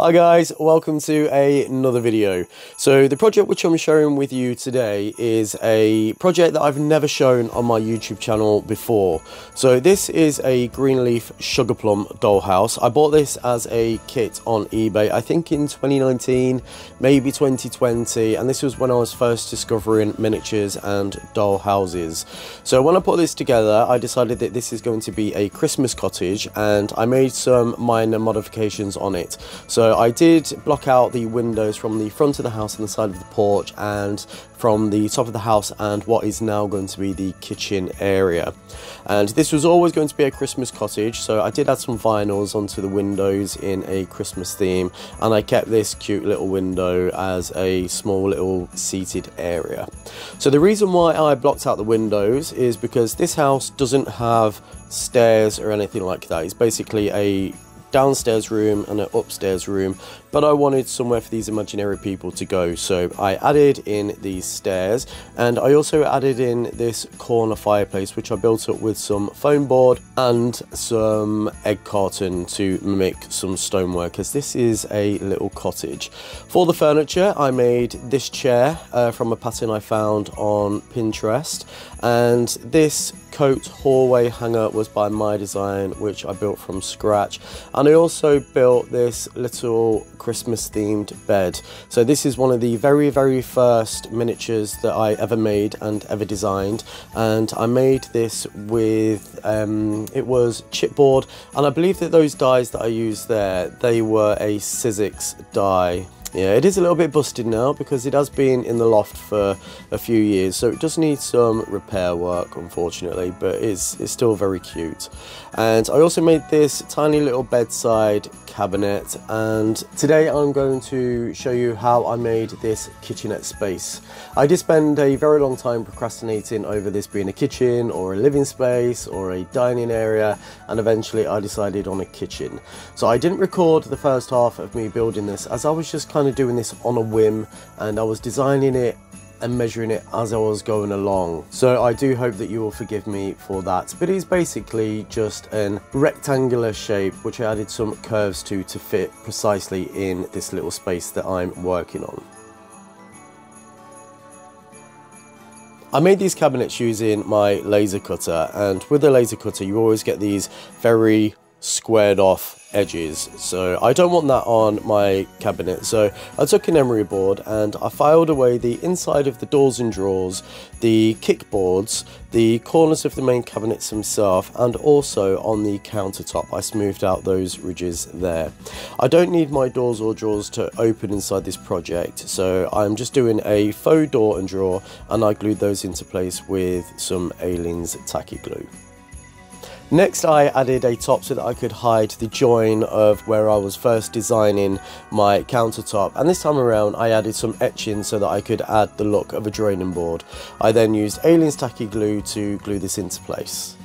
Hi guys, welcome to a, another video. So the project which I'm sharing with you today is a project that I've never shown on my YouTube channel before. So this is a Greenleaf Sugar Plum dollhouse. I bought this as a kit on eBay, I think in 2019, maybe 2020, and this was when I was first discovering miniatures and dollhouses. So when I put this together, I decided that this is going to be a Christmas cottage and I made some minor modifications on it. So I did block out the windows from the front of the house and the side of the porch and from the top of the house and what is now going to be the kitchen area. And this was always going to be a Christmas cottage, so I did add some vinyls onto the windows in a Christmas theme, and I kept this cute little window as a small little seated area. So the reason why I blocked out the windows is because this house doesn't have stairs or anything like that. It's basically a downstairs room and an upstairs room but I wanted somewhere for these imaginary people to go so I added in these stairs and I also added in this corner fireplace which I built up with some foam board and some egg carton to mimic some stonework as this is a little cottage. For the furniture I made this chair uh, from a pattern I found on Pinterest and this coat hallway hanger was by my design which I built from scratch and I also built this little Christmas themed bed. So this is one of the very, very first miniatures that I ever made and ever designed. And I made this with, um, it was chipboard. And I believe that those dies that I used there, they were a Sizzix die. Yeah, it is a little bit busted now because it has been in the loft for a few years, so it does need some repair work, unfortunately, but it's, it's still very cute. And I also made this tiny little bedside cabinet, and today I'm going to show you how I made this kitchenette space. I did spend a very long time procrastinating over this being a kitchen, or a living space, or a dining area, and eventually I decided on a kitchen. So I didn't record the first half of me building this, as I was just kind kind of doing this on a whim and I was designing it and measuring it as I was going along. So I do hope that you will forgive me for that. But it's basically just an rectangular shape which I added some curves to to fit precisely in this little space that I'm working on. I made these cabinets using my laser cutter and with the laser cutter you always get these very squared off edges. So I don't want that on my cabinet. So I took an emery board and I filed away the inside of the doors and drawers the kickboards the corners of the main cabinets themselves and also on the countertop. I smoothed out those ridges there. I don't need my doors or drawers to open inside this project so I'm just doing a faux door and drawer and I glued those into place with some Aleene's tacky glue Next I added a top so that I could hide the join of where I was first designing my countertop and this time around I added some etching so that I could add the look of a draining board. I then used Aleene's Tacky Glue to glue this into place.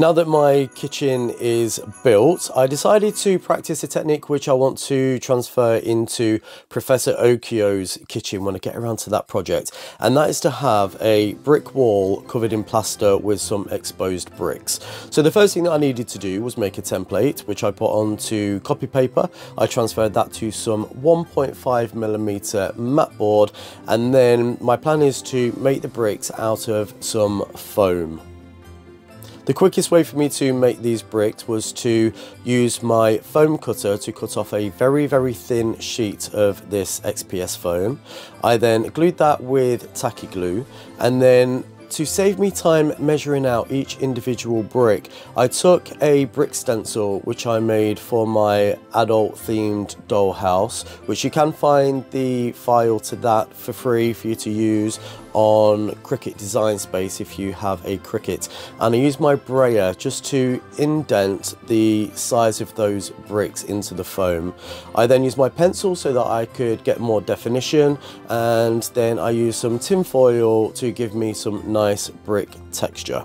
Now that my kitchen is built, I decided to practice a technique which I want to transfer into Professor Okio's kitchen when I get around to that project. And that is to have a brick wall covered in plaster with some exposed bricks. So the first thing that I needed to do was make a template, which I put onto copy paper. I transferred that to some 1.5 millimeter mat board. And then my plan is to make the bricks out of some foam. The quickest way for me to make these bricks was to use my foam cutter to cut off a very, very thin sheet of this XPS foam. I then glued that with tacky glue and then to save me time measuring out each individual brick, I took a brick stencil which I made for my adult themed dollhouse, which you can find the file to that for free for you to use on Cricut Design Space if you have a Cricut and I use my brayer just to indent the size of those bricks into the foam. I then use my pencil so that I could get more definition and then I use some tin foil to give me some nice brick texture.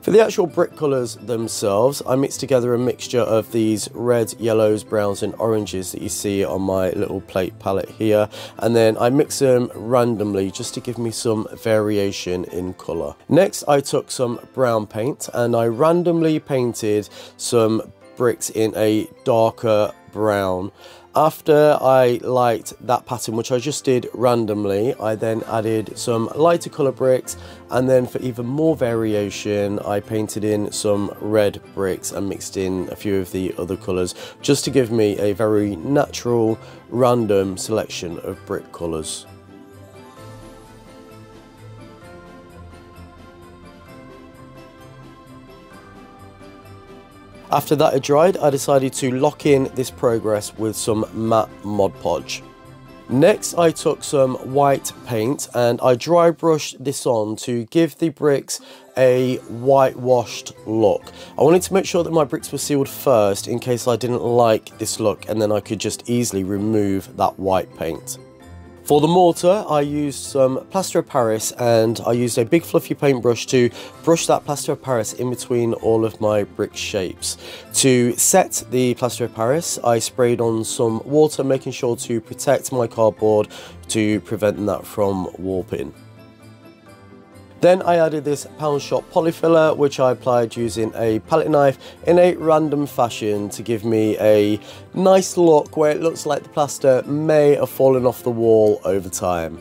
For the actual brick colours themselves, I mixed together a mixture of these reds, yellows, browns and oranges that you see on my little plate palette here. And then I mix them randomly just to give me some variation in colour. Next, I took some brown paint and I randomly painted some bricks in a darker brown after I liked that pattern, which I just did randomly, I then added some lighter colour bricks and then for even more variation, I painted in some red bricks and mixed in a few of the other colours just to give me a very natural, random selection of brick colours. After that had dried, I decided to lock in this progress with some matte Mod Podge. Next, I took some white paint and I dry brushed this on to give the bricks a whitewashed look. I wanted to make sure that my bricks were sealed first in case I didn't like this look and then I could just easily remove that white paint. For the mortar, I used some plaster of Paris and I used a big fluffy paintbrush to brush that plaster of Paris in between all of my brick shapes. To set the plaster of Paris, I sprayed on some water, making sure to protect my cardboard to prevent that from warping. Then I added this Pound Shop polyfiller which I applied using a palette knife in a random fashion to give me a nice look where it looks like the plaster may have fallen off the wall over time.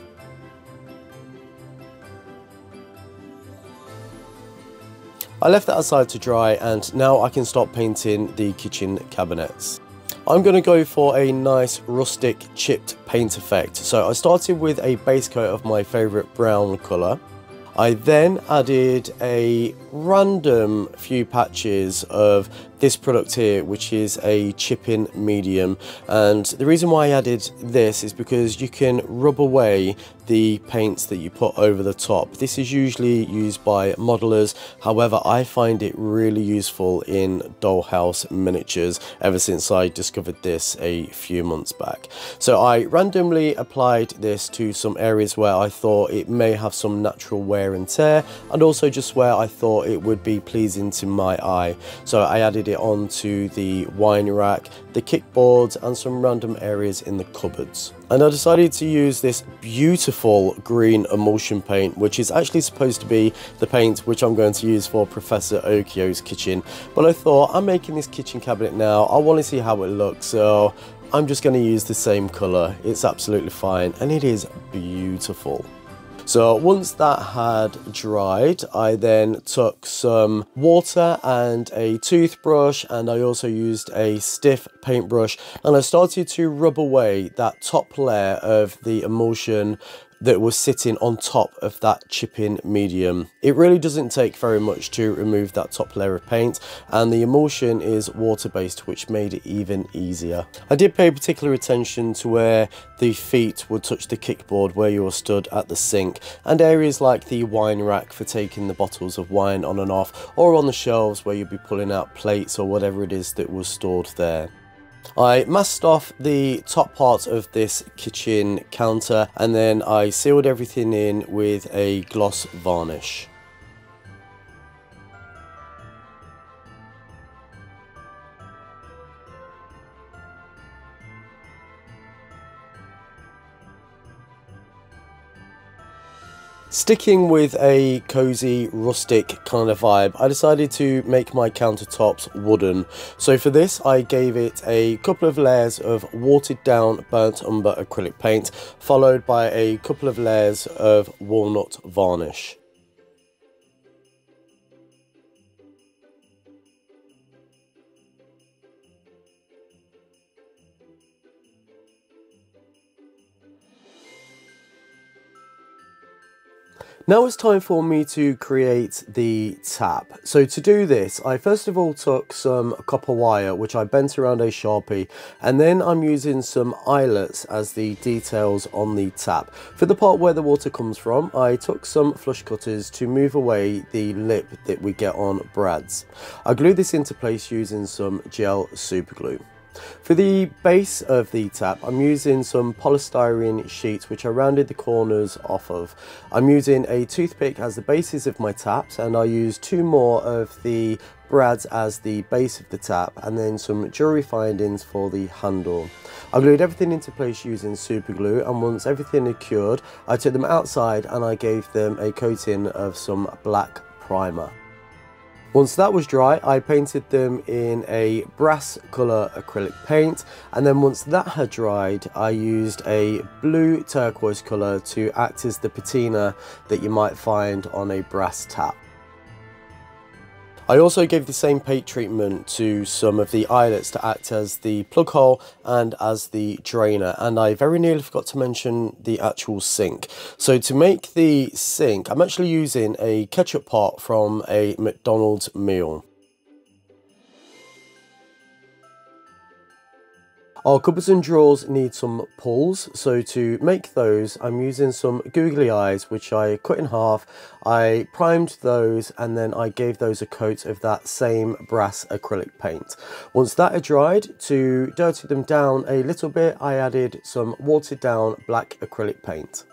I left that aside to dry and now I can start painting the kitchen cabinets. I'm going to go for a nice rustic chipped paint effect. So I started with a base coat of my favourite brown colour. I then added a random few patches of this product here which is a chipping medium. And the reason why I added this is because you can rub away the paints that you put over the top. This is usually used by modelers. However I find it really useful in dollhouse miniatures ever since I discovered this a few months back. So I randomly applied this to some areas where I thought it may have some natural wear and tear and also just where I thought it would be pleasing to my eye so I added it onto the wine rack, the kickboards and some random areas in the cupboards. And I decided to use this beautiful green emulsion paint, which is actually supposed to be the paint which I'm going to use for Professor Okio's kitchen. But I thought, I'm making this kitchen cabinet now, I want to see how it looks, so I'm just going to use the same colour. It's absolutely fine, and it is beautiful. So once that had dried, I then took some water and a toothbrush and I also used a stiff paintbrush and I started to rub away that top layer of the emulsion that was sitting on top of that chipping medium. It really doesn't take very much to remove that top layer of paint and the emulsion is water based which made it even easier. I did pay particular attention to where the feet would touch the kickboard where you're stood at the sink and areas like the wine rack for taking the bottles of wine on and off or on the shelves where you'd be pulling out plates or whatever it is that was stored there. I masked off the top part of this kitchen counter and then I sealed everything in with a gloss varnish. Sticking with a cozy, rustic kind of vibe, I decided to make my countertops wooden. So for this, I gave it a couple of layers of watered down burnt umber acrylic paint, followed by a couple of layers of walnut varnish. Now it's time for me to create the tap. So to do this, I first of all took some copper wire, which I bent around a Sharpie, and then I'm using some eyelets as the details on the tap. For the part where the water comes from, I took some flush cutters to move away the lip that we get on brads. I glued this into place using some gel super glue. For the base of the tap, I'm using some polystyrene sheets which I rounded the corners off of. I'm using a toothpick as the bases of my taps and I use two more of the brads as the base of the tap and then some jewellery findings for the handle. I glued everything into place using super glue and once everything had cured, I took them outside and I gave them a coating of some black primer. Once that was dry, I painted them in a brass colour acrylic paint and then once that had dried, I used a blue turquoise colour to act as the patina that you might find on a brass tap. I also gave the same paint treatment to some of the eyelets to act as the plug hole and as the drainer and I very nearly forgot to mention the actual sink. So to make the sink I'm actually using a ketchup pot from a McDonald's meal. Our cupboards and drawers need some pulls, so to make those I'm using some googly eyes which I cut in half, I primed those and then I gave those a coat of that same brass acrylic paint. Once that had dried, to dirty them down a little bit I added some watered down black acrylic paint.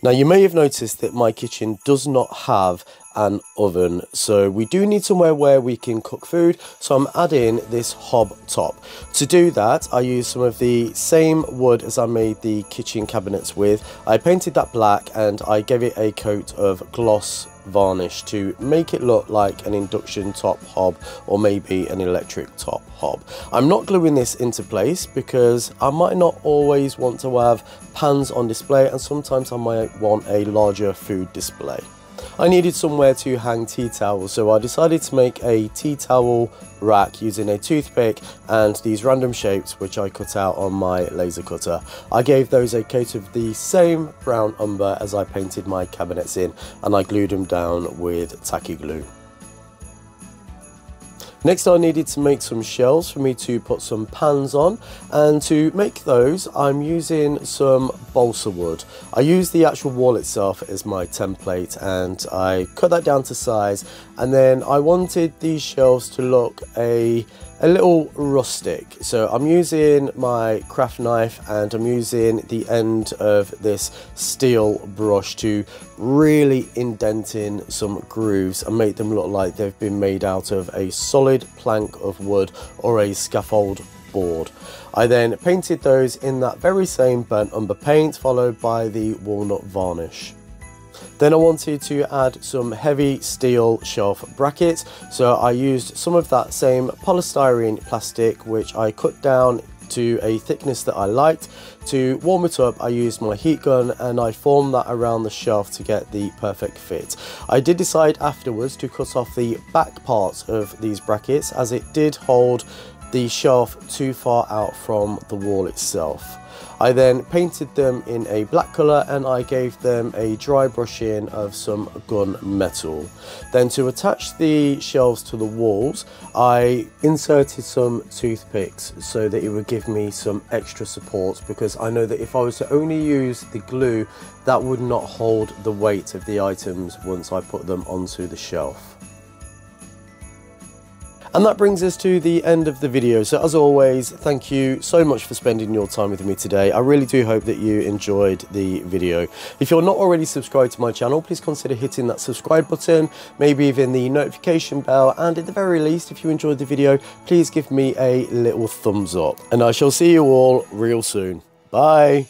Now you may have noticed that my kitchen does not have an oven so we do need somewhere where we can cook food. So I'm adding this hob top. To do that I use some of the same wood as I made the kitchen cabinets with. I painted that black and I gave it a coat of gloss varnish to make it look like an induction top hob or maybe an electric top hob. I'm not gluing this into place because I might not always want to have pans on display and sometimes I might want a larger food display. I needed somewhere to hang tea towels, so I decided to make a tea towel rack using a toothpick and these random shapes which I cut out on my laser cutter. I gave those a coat of the same brown umber as I painted my cabinets in and I glued them down with tacky glue. Next I needed to make some shelves for me to put some pans on and to make those I'm using some balsa wood. I use the actual wall itself as my template and I cut that down to size and then I wanted these shelves to look a a little rustic so I'm using my craft knife and I'm using the end of this steel brush to really indent in some grooves and make them look like they've been made out of a solid plank of wood or a scaffold board. I then painted those in that very same burnt umber paint followed by the walnut varnish. Then I wanted to add some heavy steel shelf brackets. So I used some of that same polystyrene plastic, which I cut down to a thickness that I liked. To warm it up, I used my heat gun and I formed that around the shelf to get the perfect fit. I did decide afterwards to cut off the back parts of these brackets as it did hold the shelf too far out from the wall itself. I then painted them in a black colour and I gave them a dry brushing of some gun metal. Then to attach the shelves to the walls, I inserted some toothpicks so that it would give me some extra support because I know that if I was to only use the glue, that would not hold the weight of the items once I put them onto the shelf. And that brings us to the end of the video. So as always, thank you so much for spending your time with me today. I really do hope that you enjoyed the video. If you're not already subscribed to my channel, please consider hitting that subscribe button, maybe even the notification bell. And at the very least, if you enjoyed the video, please give me a little thumbs up. And I shall see you all real soon. Bye.